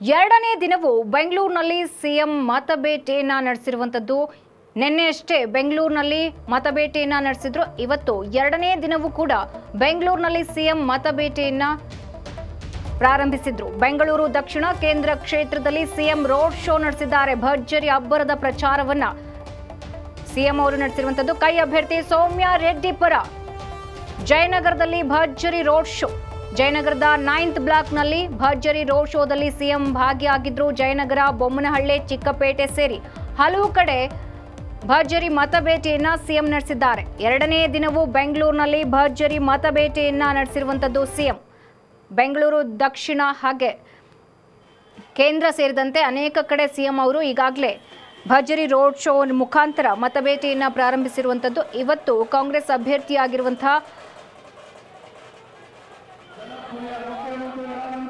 ಎರಡನೇ ದಿನವೂ ಬೆಂಗಳೂರಿನಲ್ಲಿ ಸಿಎಂ ಮತಬೇಟೆಯನ್ನ ನಡೆಸಿರುವಂಥದ್ದು ನಿನ್ನೆಯಷ್ಟೇ ಬೆಂಗಳೂರಿನಲ್ಲಿ ಮತಬೇಟೆಯನ್ನ ನಡೆಸಿದ್ರು. ಇವತ್ತು ಎರಡನೇ ದಿನವೂ ಕೂಡ ಬೆಂಗಳೂರಿನಲ್ಲಿ ಸಿಎಂ ಮತಬೇಟೆಯನ್ನ ಪ್ರಾರಂಭಿಸಿದ್ರು. ಬೆಂಗಳೂರು ದಕ್ಷಿಣ ಕೇಂದ್ರ ಕ್ಷೇತ್ರದಲ್ಲಿ ಸಿಎಂ ರೋಡ್ ಶೋ ನಡೆಸಿದ್ದಾರೆ. ಭರ್ಜರಿ ಅಬ್ಬರದ ಪ್ರಚಾರವನ್ನ ಸಿಎಂ ಅವರು ನಡೆಸಿರುವಂತದ್ದು. ಕೈ ಅಭ್ಯರ್ಥಿ ಸೌಮ್ಯ ರೆಡ್ಡಿ ಪರ. ಜಯನಗರದಲ್ಲಿ ಭರ್ಜರಿ ರೋಡ್ ಶೋ. ಜಯನಗರದ ನೈನ್ತ್ ಬ್ಲಾಕ್ನಲ್ಲಿ ಭರ್ಜರಿ ರೋಡ್ ಶೋದಲ್ಲಿ ಸಿಎಂ ಭಾಗಿಯಾಗಿದ್ರು. ಜಯನಗರ ಬೊಮ್ಮನಹಳ್ಳಿ, ಚಿಕ್ಕಪೇಟೆ ಸೇರಿ ಹಲವು ಕಡೆ ಭರ್ಜರಿ ಮತಬೇಟೆಯನ್ನ ಸಿಎಂ ನಡೆಸಿದ್ದಾರೆ. ಎರಡನೇ ದಿನವೂ ಬೆಂಗಳೂರಿನಲ್ಲಿ ಭರ್ಜರಿ ಮತಬೇಟೆಯನ್ನ ನಡೆಸಿರುವಂತದ್ದು ಸಿಎಂ. ಬೆಂಗಳೂರು, ದಕ್ಷಿಣ ಹಾಗೆ ಕೇಂದ್ರ ಸೇರಿದಂತೆ ಅನೇಕ ಕಡೆ ಸಿಎಂ ಅವರು ಈಗಾಗಲೇ ಭರ್ಜರಿ ರೋಡ್ ಶೋ ಮುಖಾಂತರ ಮತಬೇಟೆಯನ್ನು ಪ್ರಾರಂಭಿಸಿರುವಂಥದ್ದು ಇವತ್ತು ಕಾಂಗ್ರೆಸ್ ಅಭ್ಯರ್ಥಿಯಾಗಿರುವಂತಹ يا رب